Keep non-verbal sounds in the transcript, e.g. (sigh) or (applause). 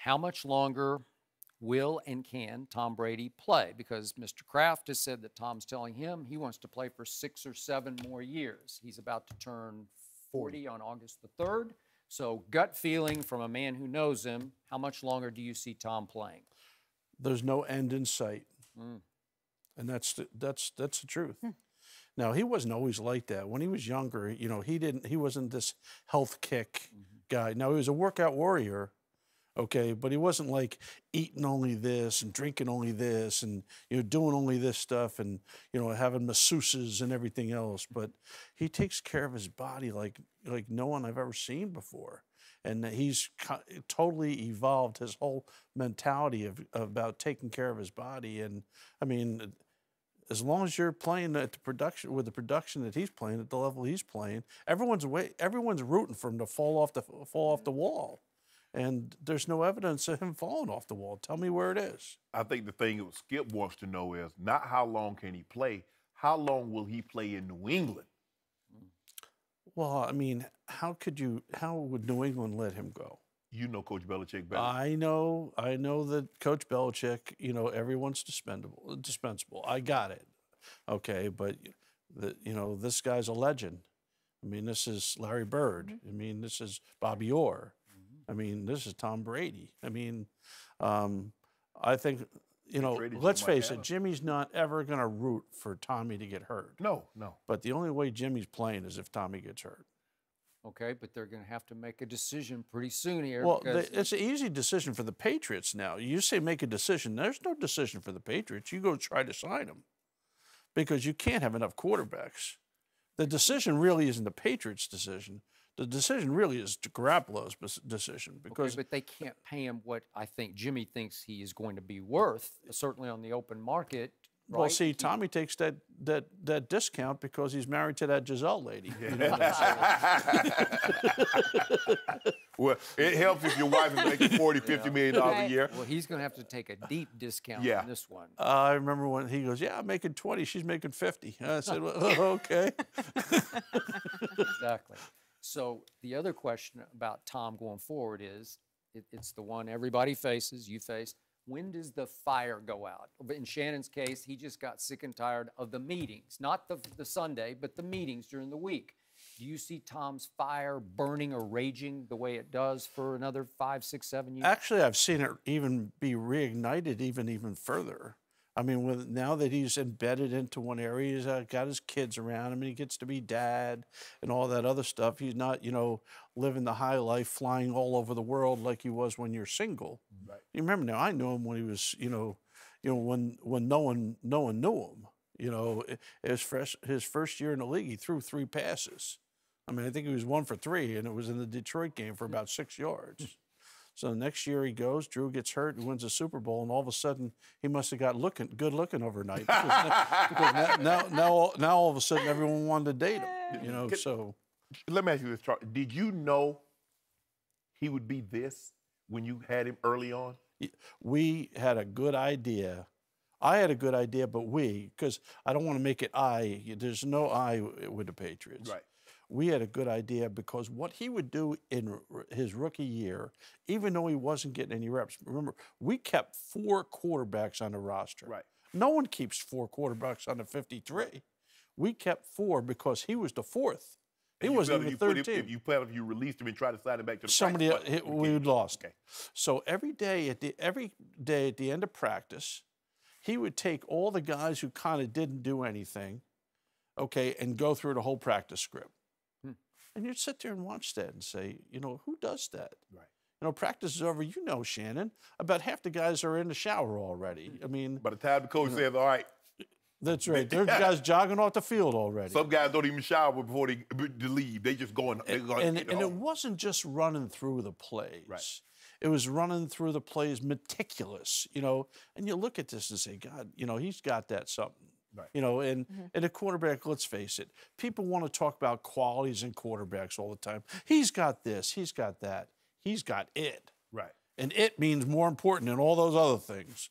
how much longer will and can Tom Brady play? Because Mr. Kraft has said that Tom's telling him he wants to play for six or seven more years. He's about to turn 40 hmm. on August the 3rd. So, gut feeling from a man who knows him, how much longer do you see Tom playing? There's no end in sight. Hmm. And that's the, that's that's the truth. Hmm. Now he wasn't always like that. When he was younger, you know, he didn't he wasn't this health kick mm-hmm. guy. Now he was a workout warrior, okay, but he wasn't like eating only this and drinking only this and you know doing only this stuff and you know having masseuses and everything else. But he takes care of his body like like no one I've ever seen before. And he's totally evolved his whole mentality of, about taking care of his body. And I mean, as long as you're playing at the production with the production that he's playing at the level he's playing, everyone's way, everyone's rooting for him to fall off the fall off the wall, and there's no evidence of him falling off the wall. Tell me where it is. I think the thing that Skip wants to know is not how long can he play, how long will he play in New England? Well, I mean, how could you? How would New England let him go? You know Coach Belichick better. I know, I know that Coach Belichick, you know, everyone's dispensable, dispensable. I got it, okay, but the, you know, this guy's a legend. I mean, this is Larry Bird. Mm-hmm. I mean, this is Bobby Orr. I mean, this is Tom Brady. I mean, um, I think, you know, traded let's face Montana. it, Jimmy's not ever going to root for Tommy to get hurt. no, no. But the only way Jimmy's playing is if Tommy gets hurt. Okay, but they're going to have to make a decision pretty soon here. Well, the, it's an easy decision for the Patriots now. You say make a decision. There's no decision for the Patriots. You go try to sign them because you can't have enough quarterbacks. The decision really isn't the Patriots' decision. The decision really is Garoppolo's bes- decision Okay, because but they can't pay him what I think Jimmy thinks he is going to be worth, uh, certainly on the open market. well, right? see, He- Tommy takes that that that discount because he's married to that Gisele lady. (laughs) You know, Well, it helps if your wife is making 40, (laughs) 50 million dollars a year. Well, he's going to have to take a deep discount Yeah. on this one. I remember when he goes, "Yeah, I'm making 20. She's making 50." I said, well, (laughs) "Okay." exactly. So the other question about Tom going forward is, it, it's the one everybody faces, you face. When does the fire go out? In Shannon's case, he just got sick and tired of the meetings, not the, the Sunday, but the meetings during the week. Do you see Tom's fire burning or raging the way it does for another five, six, seven years? Actually, I've seen it even be reignited even even further. I mean, with now that he's embedded into one area, he's uh, got his kids around him, and he gets to be dad and all that other stuff. He's not, you know, living the high life, flying all over the world like he was when you're single. Right. You remember now? I knew him when he was, you know, you know when when no one no one knew him. You know, his fresh his first year in the league, he threw three passes. I mean, I think he was one for three, and it was in the Detroit game for about six yards. So next year he goes, Drew gets hurt, and wins the Super Bowl, and all of a sudden he must have got looking good looking overnight because, now, now, (laughs) now, now, all- now all of a sudden everyone wanted to date him. You know, Can- so Let me ask you this, Charlie. Did you know he would be this when you had him early on? we had a good idea. I had a good idea, but we, because I don't want to make it I. There's no I with the Patriots. We had a good idea because what he would do in r- his rookie year, even though he wasn't getting any reps, remember, we kept four quarterbacks on the roster. Right. No one keeps four quarterbacks on the 53. We kept four because he was the fourth. He And wasn't even if you put him- If you felt if you released him and tried to sign him back to the Somebody practice we couldn't. lost. Okay. So every day at the every day at the end of practice, he would take all the guys who kind of didn't do anything, okay, and go through the whole practice script. And you'd sit there and watch that and say, you know, who does that? Right. You know, practice is over. You know, Shannon. About half the guys are in the shower already. I mean, By the time the coach says, "All right," that's right. (laughs) There's guys jogging off the field already. some guys don't even shower before they, they leave. They just going. They going and, and it wasn't just running through the plays. Right. It was running through the plays meticulous, you know. And you look at this and say, God, you know, he's got that something. Right. You know, and mm-hmm. and a quarterback, let's face it, people want to talk about qualities in quarterbacks all the time. He's got this, he's got that, he's got it. right. And it means more important than all those other things.